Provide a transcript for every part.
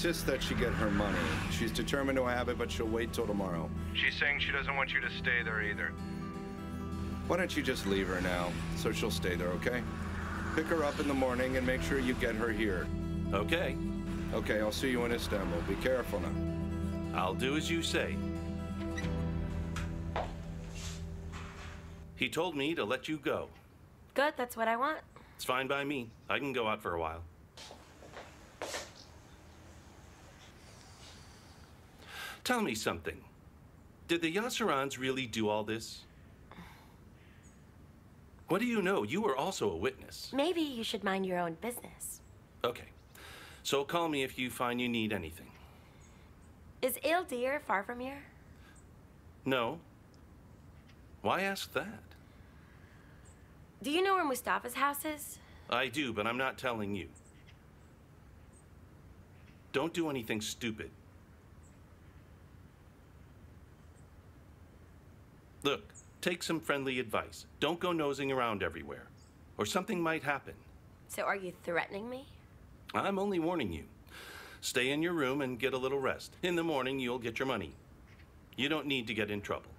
insists that she get her money. She's determined to have it, but she'll wait till tomorrow. She's saying she doesn't want you to stay there either. Why don't you just leave her now, so she'll stay there, okay? Pick her up in the morning and make sure you get her here. Okay. Okay, I'll see you in Istanbul. Be careful now. I'll do as you say. He told me to let you go. Good, that's what I want. It's fine by me. I can go out for a while. Tell me something. Did the Yasarans really do all this? What do you know? You were also a witness. Maybe you should mind your own business. Okay. So call me if you find you need anything. Is Ildir far from here? No. Why ask that? Do you know where Mustafa's house is? I do, but I'm not telling you. Don't do anything stupid. Look, take some friendly advice. Don't go nosing around everywhere, or something might happen. So are you threatening me? I'm only warning you. Stay in your room and get a little rest. In the morning, you'll get your money. You don't need to get in trouble.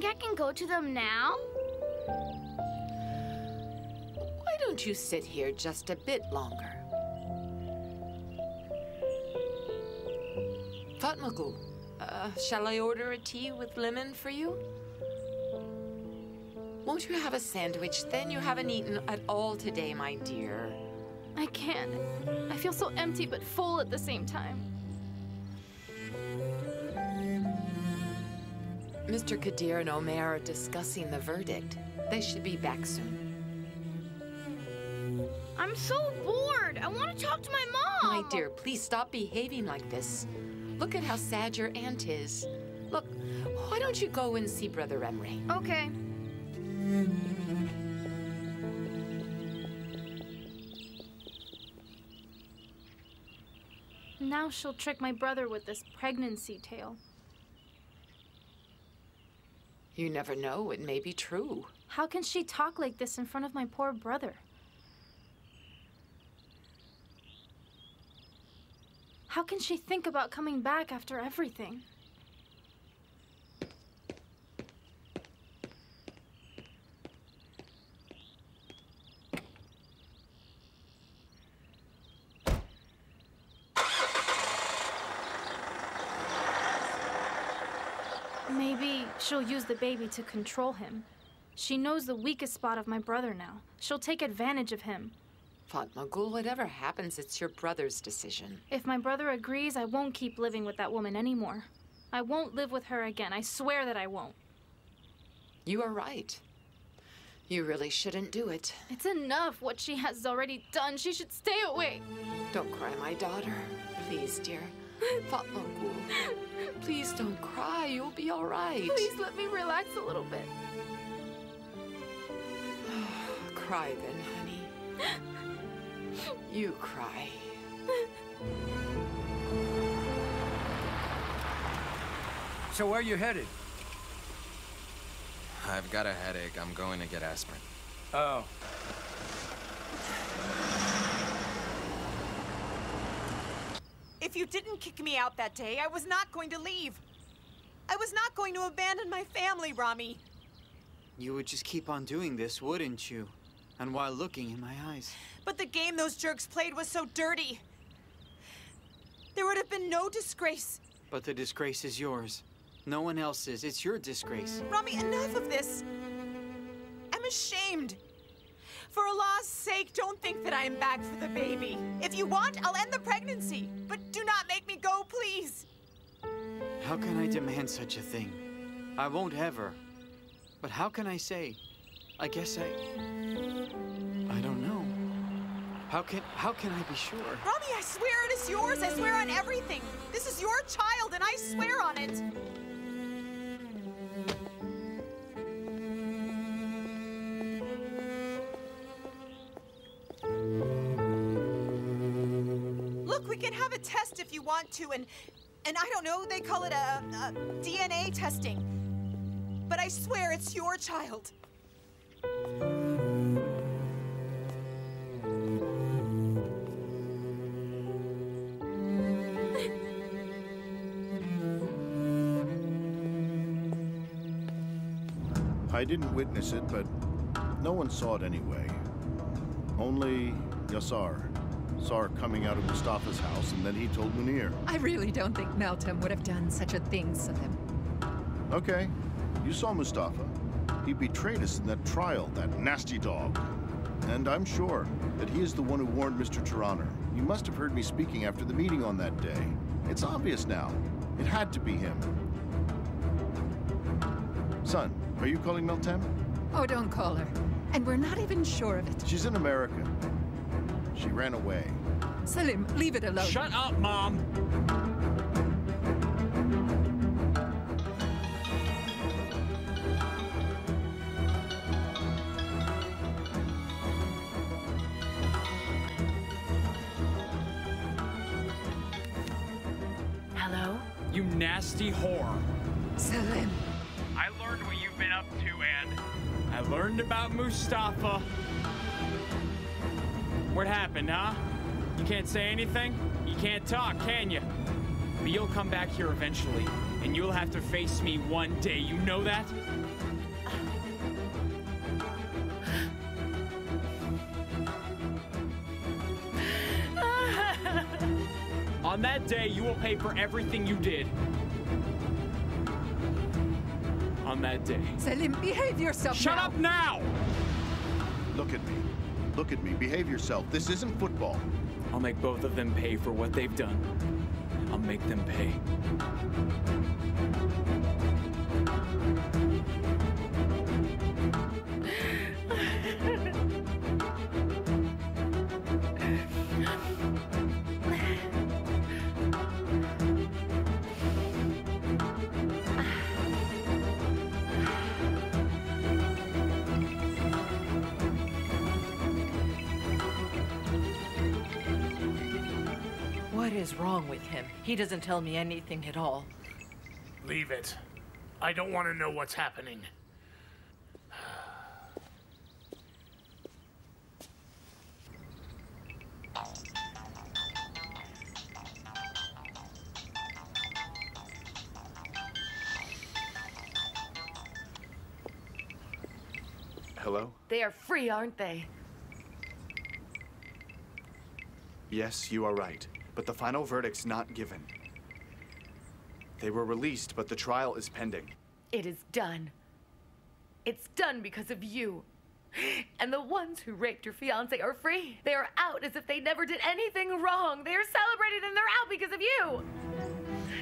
Think I can go to them now? Why don't you sit here just a bit longer? Fatmagul, uh, shall I order a tea with lemon for you? Won't you have a sandwich? Then you haven't eaten at all today, my dear. I can't. I feel so empty but full at the same time. Mr. Kadir and Omer are discussing the verdict. They should be back soon. I'm so bored. I want to talk to my mom. My dear, please stop behaving like this. Look at how sad your aunt is. Look, why don't you go and see Brother Emre? Okay. Now she'll trick my brother with this pregnancy tale. You never know, it may be true. How can she talk like this in front of my poor brother? How can she think about coming back after everything? Maybe she'll use the baby to control him. She knows the weakest spot of my brother now. She'll take advantage of him. Fatma Fatmagul, whatever happens, it's your brother's decision. If my brother agrees, I won't keep living with that woman anymore. I won't live with her again. I swear that I won't. You are right. You really shouldn't do it. It's enough what she has already done. She should stay away. Don't cry, my daughter. Please, dear. Fatmagul, please don't cry. You'll be all right. Please let me relax a little bit. cry then, honey. You cry. So where are you headed? I've got a headache. I'm going to get aspirin. Oh. If you didn't kick me out that day, I was not going to leave. I was not going to abandon my family, Rahmi. You would just keep on doing this, wouldn't you? And while looking in my eyes. But the game those jerks played was so dirty. There would have been no disgrace. But the disgrace is yours. No one else's. It's your disgrace. Rahmi, enough of this. I'm ashamed. For Allah's sake, don't think that I am back for the baby. If you want, I'll end the pregnancy. But do not make me go, please. How can I demand such a thing? I won't ever. But how can I say? I guess I. I don't know. How can how can I be sure? Robbie, I swear it is yours. I swear on everything. This is your child, and I swear on it. Want to, and and I don't know, they call it a, a DNA testing. But I swear it's your child. I didn't witness it, but no one saw it anyway. Only Yassar saw her coming out of Mustafa's house, and then he told Munir. I really don't think Meltem would have done such a thing, Selim. Okay, you saw Mustafa. He betrayed us in that trial, that nasty dog. And I'm sure that he is the one who warned Mr. Tiraner. You must have heard me speaking after the meeting on that day. It's obvious now. It had to be him. Son, are you calling Meltem? Oh, don't call her. And we're not even sure of it. She's in America. She ran away. Selim, leave it alone. Shut up, Mom! Hello? You nasty whore. Selim. I learned what you've been up to, and I learned about Mustafa. What happened, huh? You can't say anything? You can't talk, can you? But you'll come back here eventually, and you'll have to face me one day. You know that? On that day, you will pay for everything you did. On that day. Selim, behave yourself Shut now. up now! Look at me. Look at me. Behave yourself. This isn't football. I'll make both of them pay for what they've done. I'll make them pay. What is wrong with him? He doesn't tell me anything at all. Leave it. I don't want to know what's happening. Hello? They are free, aren't they? Yes, you are right. But the final verdict's not given. They were released, but the trial is pending. It is done. It's done because of you. And the ones who raped your fiance are free. They are out as if they never did anything wrong. They are celebrated and they're out because of you.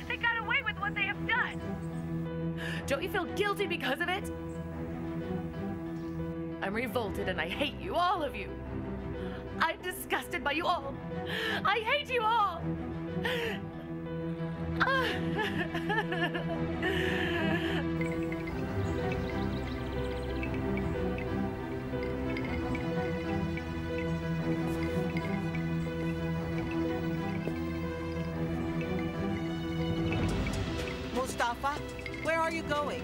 They got away with what they have done. Don't you feel guilty because of it? I'm revolted and I hate you, all of you. I'm disgusted by you all. I hate you all. Mustafa, where are you going?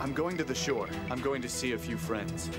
I'm going to the shore. I'm going to see a few friends.